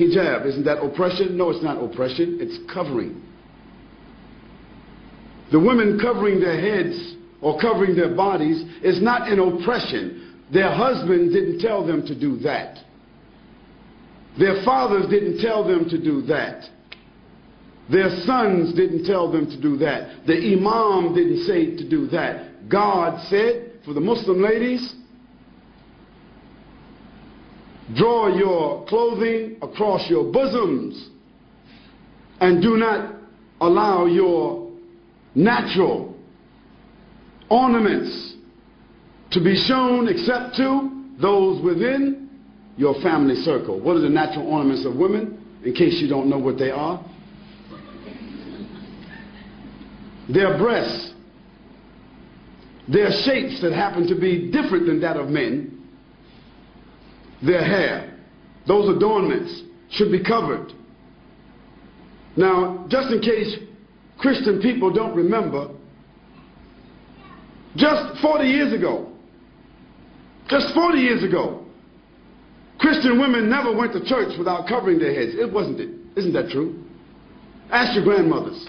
hijab. Isn't that oppression? No, it's not oppression. It's covering. The women covering their heads or covering their bodies is not an oppression. Their husband didn't tell them to do that. Their fathers didn't tell them to do that. Their sons didn't tell them to do that. The imam didn't say to do that. God said for the Muslim ladies, draw your clothing across your bosoms and do not allow your natural ornaments to be shown except to those within your family circle. What are the natural ornaments of women? In case you don't know what they are. Their breasts, their shapes that happen to be different than that of men, their hair, those adornments should be covered. Now, just in case Christian people don't remember, just 40 years ago, just 40 years ago, Christian women never went to church without covering their heads. It wasn't it. Isn't that true? Ask your grandmothers.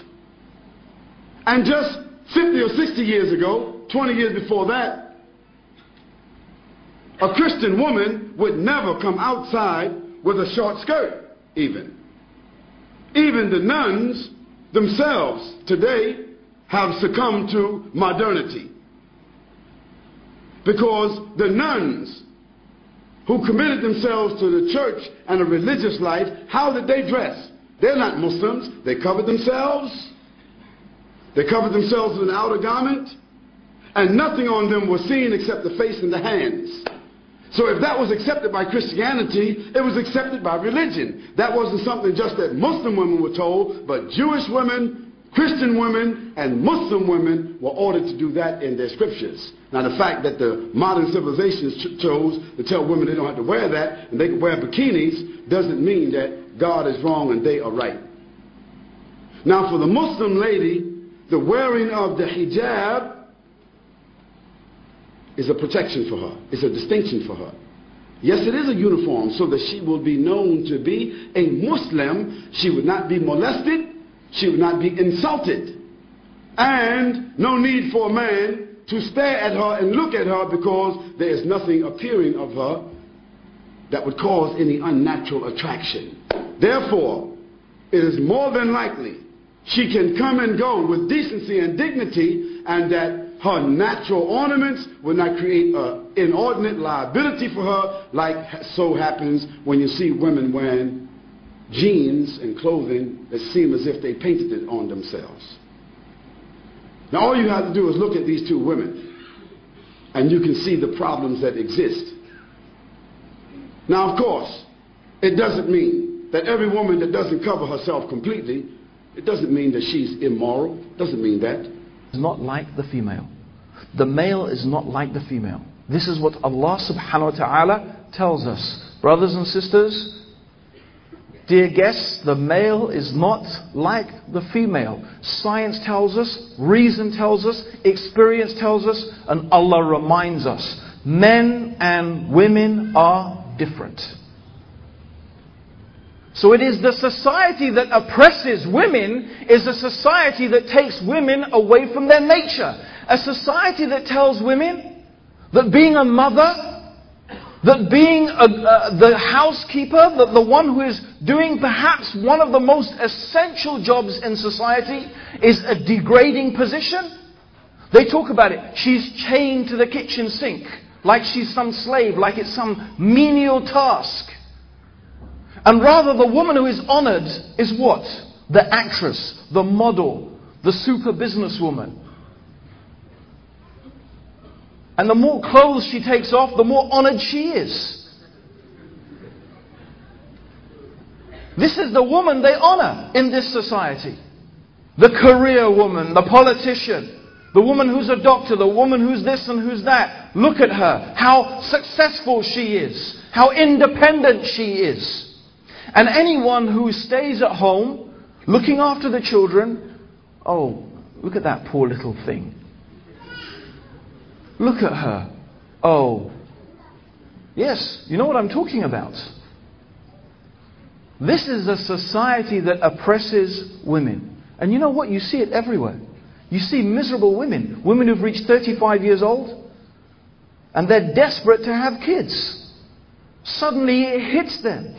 And just 50 or 60 years ago, 20 years before that, a Christian woman would never come outside with a short skirt, even. Even the nuns themselves today have succumbed to modernity. Because the nuns who committed themselves to the church and a religious life, how did they dress? They're not Muslims. They covered themselves. They covered themselves with an outer garment. And nothing on them was seen except the face and the hands. So if that was accepted by Christianity, it was accepted by religion. That wasn't something just that Muslim women were told, but Jewish women, Christian women, and Muslim women were ordered to do that in their scriptures. Now the fact that the modern civilizations ch chose to tell women they don't have to wear that and they can wear bikinis doesn't mean that God is wrong and they are right. Now for the Muslim lady, the wearing of the hijab is a protection for her. It's a distinction for her. Yes, it is a uniform so that she will be known to be a Muslim. She would not be molested. She would not be insulted. And no need for a man to stare at her and look at her because there is nothing appearing of her that would cause any unnatural attraction. Therefore, it is more than likely she can come and go with decency and dignity and that her natural ornaments will not create an inordinate liability for her like so happens when you see women wearing jeans and clothing that seem as if they painted it on themselves. Now all you have to do is look at these two women and you can see the problems that exist. Now of course, it doesn't mean that every woman that doesn't cover herself completely, it doesn't mean that she's immoral. It doesn't mean that is not like the female. The male is not like the female. This is what Allah subhanahu wa ta'ala tells us. Brothers and sisters, dear guests, the male is not like the female. Science tells us, reason tells us, experience tells us, and Allah reminds us. Men and women are different. So it is the society that oppresses women is a society that takes women away from their nature. A society that tells women that being a mother, that being a, uh, the housekeeper, that the one who is doing perhaps one of the most essential jobs in society is a degrading position. They talk about it. She's chained to the kitchen sink like she's some slave, like it's some menial task. And rather, the woman who is honored is what? The actress, the model, the super businesswoman. And the more clothes she takes off, the more honored she is. This is the woman they honor in this society. The career woman, the politician, the woman who's a doctor, the woman who's this and who's that. Look at her, how successful she is, how independent she is. And anyone who stays at home looking after the children, oh, look at that poor little thing. Look at her. Oh. Yes, you know what I'm talking about. This is a society that oppresses women. And you know what? You see it everywhere. You see miserable women, women who've reached 35 years old, and they're desperate to have kids. Suddenly it hits them.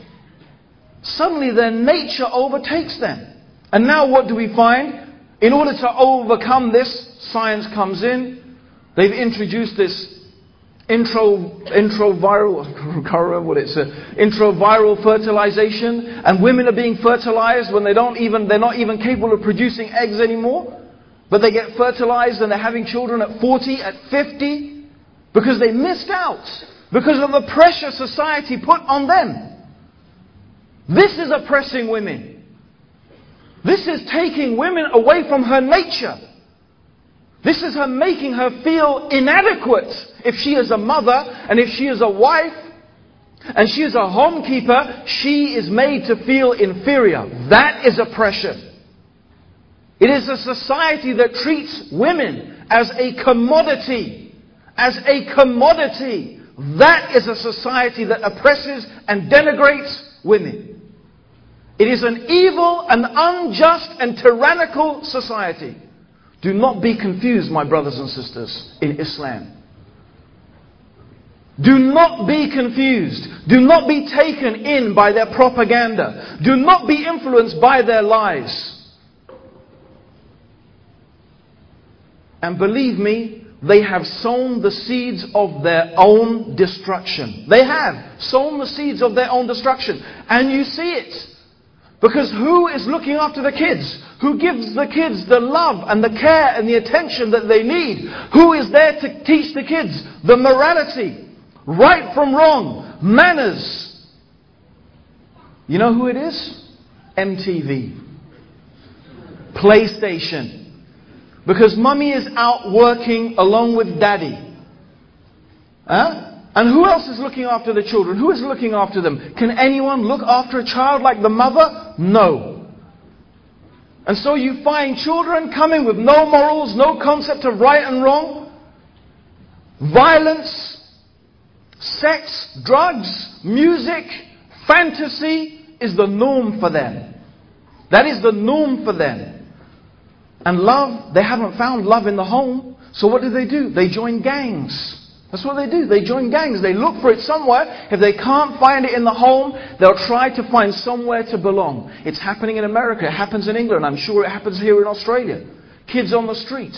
Suddenly their nature overtakes them. And now what do we find? In order to overcome this, science comes in. They've introduced this intro, intro viral, I can't remember what it's, uh, intro viral fertilization, and women are being fertilized when they don't even, they're not even capable of producing eggs anymore. But they get fertilized and they're having children at 40, at 50, because they missed out, because of the pressure society put on them. This is oppressing women. This is taking women away from her nature. This is her making her feel inadequate if she is a mother and if she is a wife and she is a homekeeper, she is made to feel inferior. That is oppression. It is a society that treats women as a commodity. As a commodity. That is a society that oppresses and denigrates women. It is an evil and unjust and tyrannical society. Do not be confused, my brothers and sisters, in Islam. Do not be confused. Do not be taken in by their propaganda. Do not be influenced by their lies. And believe me, they have sown the seeds of their own destruction. They have sown the seeds of their own destruction. And you see it. Because who is looking after the kids? Who gives the kids the love and the care and the attention that they need? Who is there to teach the kids the morality? Right from wrong. Manners. You know who it is? MTV. PlayStation. Because mummy is out working along with daddy. Huh? And who else is looking after the children? Who is looking after them? Can anyone look after a child like the mother? No. And so you find children coming with no morals, no concept of right and wrong, violence, sex, drugs, music, fantasy is the norm for them. That is the norm for them. And love, they haven't found love in the home. So what do they do? They join gangs. That's what they do. They join gangs. They look for it somewhere. If they can't find it in the home, they'll try to find somewhere to belong. It's happening in America. It happens in England. I'm sure it happens here in Australia. Kids on the street.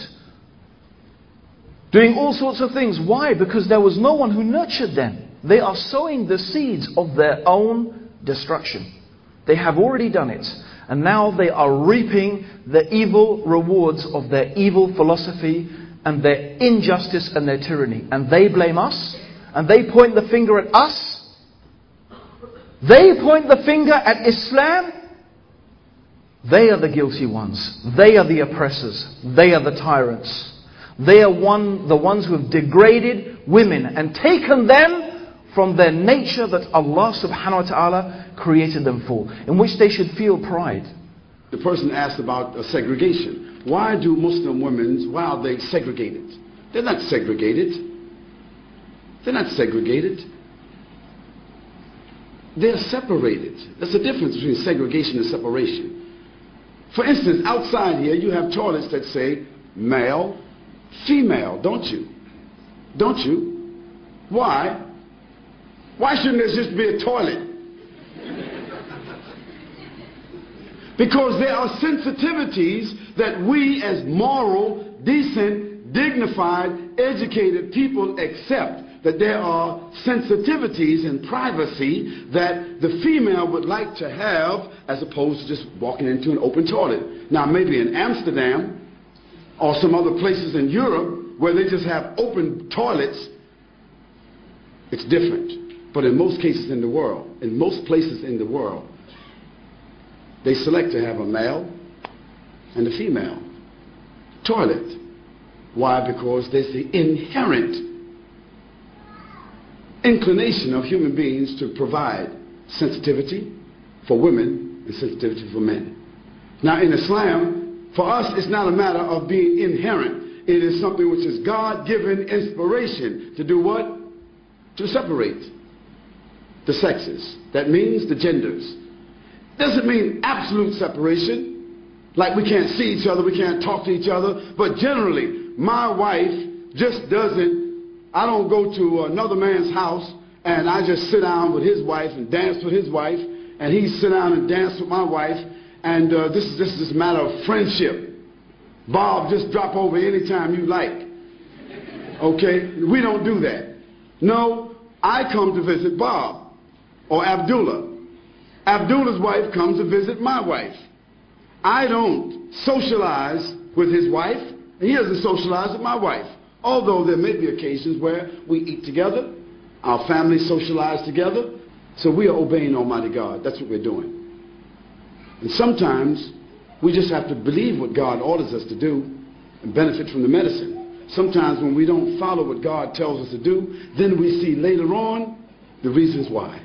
Doing all sorts of things. Why? Because there was no one who nurtured them. They are sowing the seeds of their own destruction. They have already done it. And now they are reaping the evil rewards of their evil philosophy and their injustice and their tyranny. And they blame us, and they point the finger at us. They point the finger at Islam. They are the guilty ones. They are the oppressors. They are the tyrants. They are one, the ones who have degraded women and taken them from their nature that Allah subhanahu wa ta'ala created them for, in which they should feel pride. The person asked about segregation. Why do Muslim women, why are they segregated? They're not segregated. They're not segregated. They're separated. There's a difference between segregation and separation. For instance, outside here, you have toilets that say male, female, don't you? Don't you? Why? Why shouldn't there just be a toilet? Because there are sensitivities that we as moral, decent, dignified, educated people accept that there are sensitivities and privacy that the female would like to have as opposed to just walking into an open toilet. Now, maybe in Amsterdam or some other places in Europe where they just have open toilets, it's different. But in most cases in the world, in most places in the world, they select to have a male and a female toilet. Why? Because there's the inherent inclination of human beings to provide sensitivity for women and sensitivity for men. Now, in Islam, for us, it's not a matter of being inherent. It is something which is God given inspiration to do what? To separate the sexes. That means the genders. Doesn't mean absolute separation, like we can't see each other, we can't talk to each other, but generally, my wife just doesn't, I don't go to another man's house and I just sit down with his wife and dance with his wife, and he sit down and dance with my wife, and uh, this is just this matter of friendship. Bob, just drop over anytime you like. Okay? We don't do that. No, I come to visit Bob or Abdullah. Abdullah's wife comes to visit my wife. I don't socialize with his wife, and he doesn't socialize with my wife. Although there may be occasions where we eat together, our families socialize together, so we are obeying Almighty God. That's what we're doing. And sometimes we just have to believe what God orders us to do and benefit from the medicine. Sometimes when we don't follow what God tells us to do, then we see later on the reasons why.